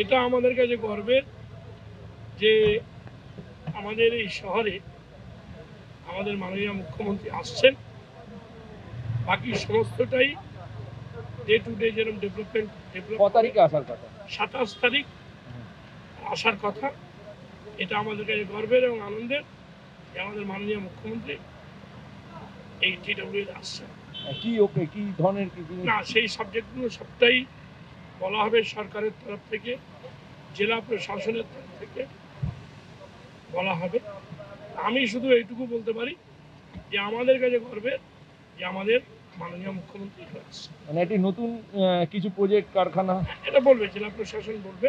এটা আমাদের কাছে গর্বের যে আমাদের এই শহরে আমাদের মাননীয় মুখ্যমন্ত্রী আসছেন। বাকি সমস্তটাই ডে টু ডে যেরকম ডেভেলপমেন্ট ডেভেলপ তারিখে আসার কথা? সাতাশ তারিখ আসার কথা। এটা আমাদের কাছে গর্বের এবং আনন্দের যে আমাদের মাননীয় মুখ্যমন্ত্রী এই টিডব্লিউ আসছেন। কি ওকে কি ধরনের কি না সেই সাবজেক্টগুলো সবটাই বলা হবে সরকারের তরফ থেকে জেলা প্রশাসনের তরফ থেকে বলা হবে। আমি শুধু এইটুকু বলতে পারি যে আমাদের কাছে গর্বের যে আমাদের মাননীয় মুখ্যমন্ত্রী মানে এটি নতুন কিছু প্রজেক্ট কারখানা? এটা বলবে জেলা প্রশাসন বলবে।